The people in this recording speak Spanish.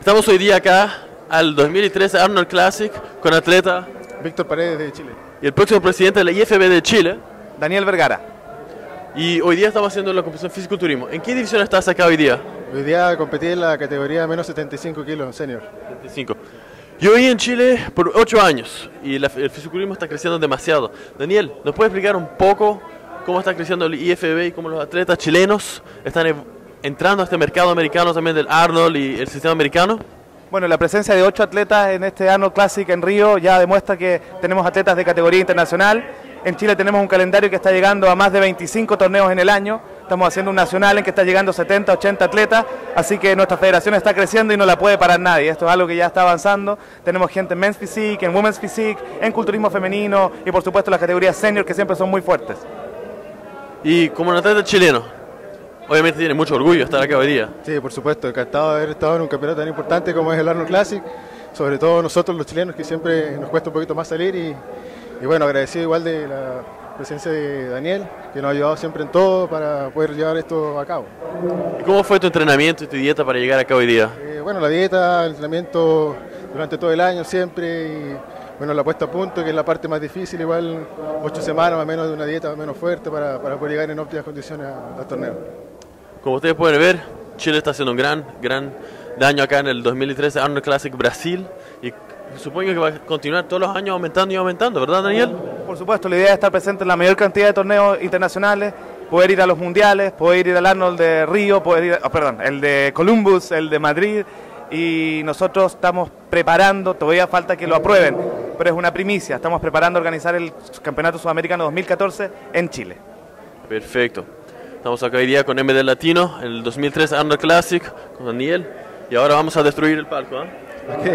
Estamos hoy día acá al 2013 Arnold Classic con atleta Víctor Paredes de Chile. y el próximo presidente de la IFB de Chile. Daniel Vergara. Y hoy día estamos haciendo la competición físico-turismo. ¿En qué división estás acá hoy día? Hoy día competí en la categoría menos 75 kilos senior. 25. Yo viví en Chile por 8 años y la- el fisiculturismo está creciendo demasiado. Daniel, ¿nos puede explicar un poco cómo está creciendo el IFB y cómo los atletas chilenos están entrando a este mercado americano también del Arnold y el sistema americano? Bueno, la presencia de ocho atletas en este Arnold Classic en Río ya demuestra que tenemos atletas de categoría internacional. En Chile tenemos un calendario que está llegando a más de 25 torneos en el año. Estamos haciendo un nacional en que está llegando 70, 80 atletas. Así que nuestra federación está creciendo y no la puede parar nadie. Esto es algo que ya está avanzando. Tenemos gente en Men's Physique, en Women's Physique, en culturismo femenino y por supuesto las categorías senior que siempre son muy fuertes. Y como un atleta chileno, obviamente tiene mucho orgullo estar acá hoy día. Sí, por supuesto, encantado de haber estado en un campeonato tan importante como es el Arnold Classic. Sobre todo nosotros los chilenos que siempre nos cuesta un poquito más salir y, y bueno, agradecido igual de la presencia de Daniel, que nos ha ayudado siempre en todo para poder llevar esto a cabo. ¿Y cómo fue tu entrenamiento y tu dieta para llegar acá hoy día? Eh, bueno, la dieta, el entrenamiento durante todo el año siempre y bueno, la puesta a punto, que es la parte más difícil, igual ocho semanas más o menos de una dieta más o menos fuerte para, para poder llegar en óptimas condiciones al torneo. Como ustedes pueden ver, Chile está haciendo un gran, gran daño acá en el 2013 Arnold Classic Brasil y supongo que va a continuar todos los años aumentando y aumentando, ¿verdad Daniel? Por supuesto, la idea es estar presente en la mayor cantidad de torneos internacionales, poder ir a los mundiales, poder ir al Arnold de Río, poder ir, ah, perdón, el de Columbus, el de Madrid, y nosotros estamos preparando, todavía falta que lo aprueben, pero es una primicia, estamos preparando organizar el Campeonato Sudamericano 2014 en Chile. Perfecto. Estamos acá hoy día con MD Latino, el 2013 Arnold Classic, con Daniel, y ahora vamos a destruir el palco. ¿ah? Ok.